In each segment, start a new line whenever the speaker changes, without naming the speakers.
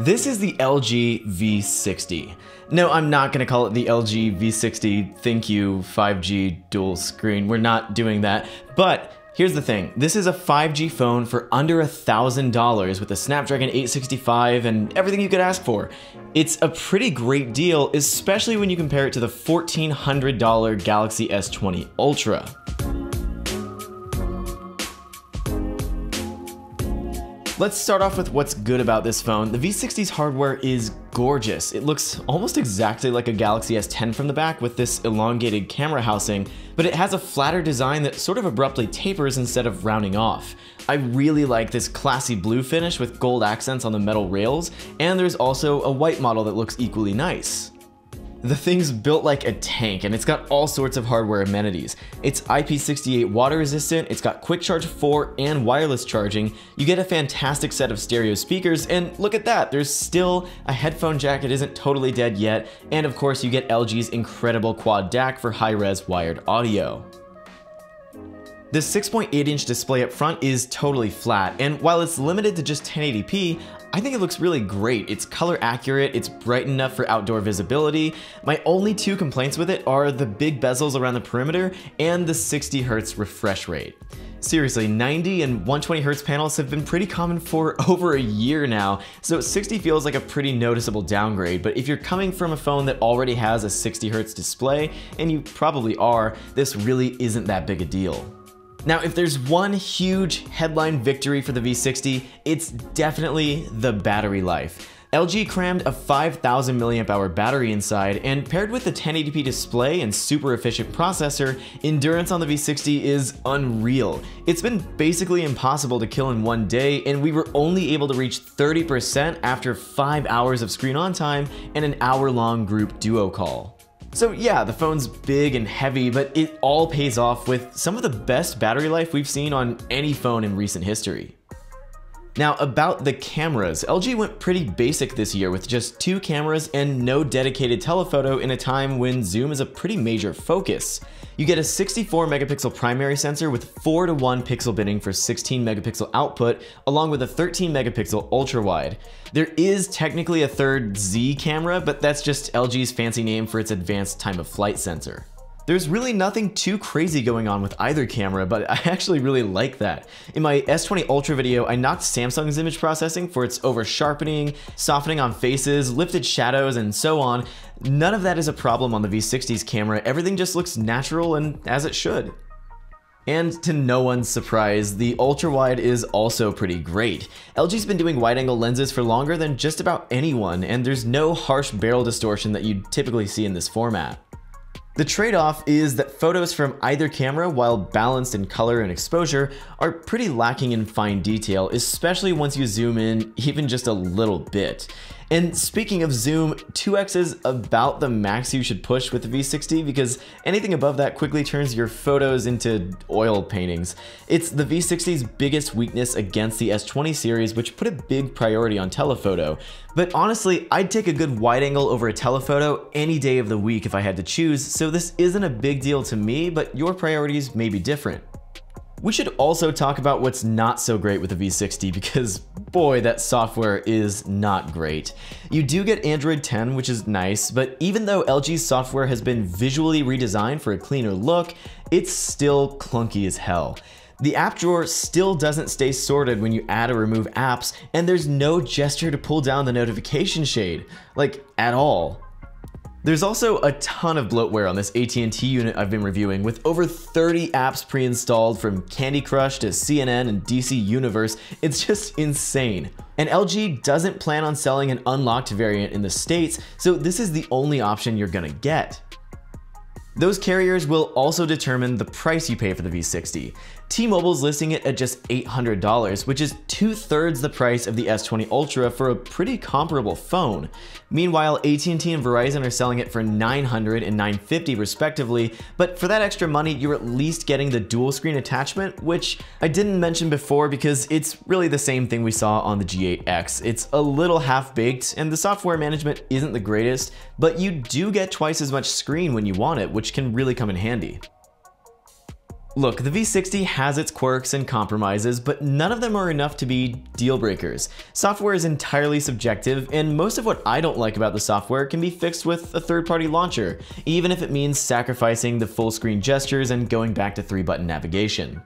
This is the LG V60. No, I'm not going to call it the LG V60 ThinQ 5G dual screen. We're not doing that. But here's the thing. This is a 5G phone for under a $1,000 with a Snapdragon 865 and everything you could ask for. It's a pretty great deal, especially when you compare it to the $1,400 Galaxy S20 Ultra. Let's start off with what's good about this phone. The V60's hardware is gorgeous. It looks almost exactly like a Galaxy S10 from the back with this elongated camera housing, but it has a flatter design that sort of abruptly tapers instead of rounding off. I really like this classy blue finish with gold accents on the metal rails, and there's also a white model that looks equally nice. The thing's built like a tank and it's got all sorts of hardware amenities. It's IP68 water resistant, it's got quick charge 4 and wireless charging, you get a fantastic set of stereo speakers, and look at that, there's still a headphone jack, it isn't totally dead yet, and of course you get LG's incredible quad DAC for high-res wired audio. This 6.8 inch display up front is totally flat, and while it's limited to just 1080p, I think it looks really great. It's color accurate, it's bright enough for outdoor visibility. My only two complaints with it are the big bezels around the perimeter and the 60 Hz refresh rate. Seriously, 90 and 120 Hz panels have been pretty common for over a year now, so 60 feels like a pretty noticeable downgrade, but if you're coming from a phone that already has a 60 Hz display, and you probably are, this really isn't that big a deal. Now, if there's one huge headline victory for the V60, it's definitely the battery life. LG crammed a 5000 mAh battery inside, and paired with the 1080p display and super efficient processor, endurance on the V60 is unreal. It's been basically impossible to kill in one day, and we were only able to reach 30% after 5 hours of screen on time and an hour long group duo call. So yeah, the phone's big and heavy, but it all pays off with some of the best battery life we've seen on any phone in recent history. Now about the cameras, LG went pretty basic this year with just two cameras and no dedicated telephoto in a time when zoom is a pretty major focus. You get a 64 megapixel primary sensor with 4 to 1 pixel binning for 16 megapixel output along with a 13 megapixel ultra wide. There is technically a third Z camera, but that's just LG's fancy name for its advanced time of flight sensor. There's really nothing too crazy going on with either camera, but I actually really like that. In my S20 Ultra video, I knocked Samsung's image processing for its over sharpening, softening on faces, lifted shadows, and so on. None of that is a problem on the V60's camera, everything just looks natural and as it should. And to no one's surprise, the ultra wide is also pretty great. LG's been doing wide angle lenses for longer than just about anyone, and there's no harsh barrel distortion that you'd typically see in this format. The trade-off is that photos from either camera, while balanced in color and exposure, are pretty lacking in fine detail, especially once you zoom in even just a little bit. And speaking of zoom, 2x is about the max you should push with the V60 because anything above that quickly turns your photos into oil paintings. It's the V60's biggest weakness against the S20 series, which put a big priority on telephoto. But honestly, I'd take a good wide angle over a telephoto any day of the week if I had to choose, so this isn't a big deal to me, but your priorities may be different. We should also talk about what's not so great with the V60 because boy, that software is not great. You do get Android 10, which is nice, but even though LG's software has been visually redesigned for a cleaner look, it's still clunky as hell. The app drawer still doesn't stay sorted when you add or remove apps, and there's no gesture to pull down the notification shade, like at all. There's also a ton of bloatware on this AT&T unit I've been reviewing with over 30 apps pre-installed from Candy Crush to CNN and DC Universe. It's just insane. And LG doesn't plan on selling an unlocked variant in the States, so this is the only option you're gonna get. Those carriers will also determine the price you pay for the V60. T-Mobile's listing it at just $800, which is two-thirds the price of the S20 Ultra for a pretty comparable phone. Meanwhile, AT&T and Verizon are selling it for $900 and $950 respectively, but for that extra money, you're at least getting the dual screen attachment, which I didn't mention before because it's really the same thing we saw on the G8X. It's a little half-baked, and the software management isn't the greatest, but you do get twice as much screen when you want it, which can really come in handy. Look, the V60 has its quirks and compromises, but none of them are enough to be deal breakers. Software is entirely subjective, and most of what I don't like about the software can be fixed with a third-party launcher, even if it means sacrificing the full screen gestures and going back to three-button navigation.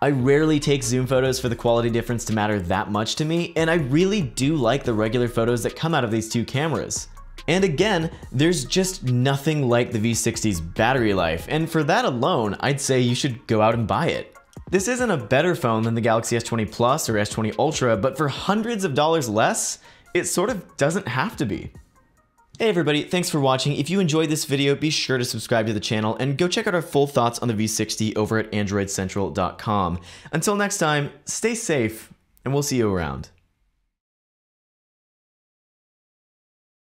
I rarely take zoom photos for the quality difference to matter that much to me, and I really do like the regular photos that come out of these two cameras. And again, there's just nothing like the V60's battery life, and for that alone, I'd say you should go out and buy it. This isn't a better phone than the Galaxy S20 Plus or S20 Ultra, but for hundreds of dollars less, it sort of doesn't have to be. Hey everybody, thanks for watching. If you enjoyed this video, be sure to subscribe to the channel and go check out our full thoughts on the V60 over at androidcentral.com. Until next time, stay safe, and we'll see you around.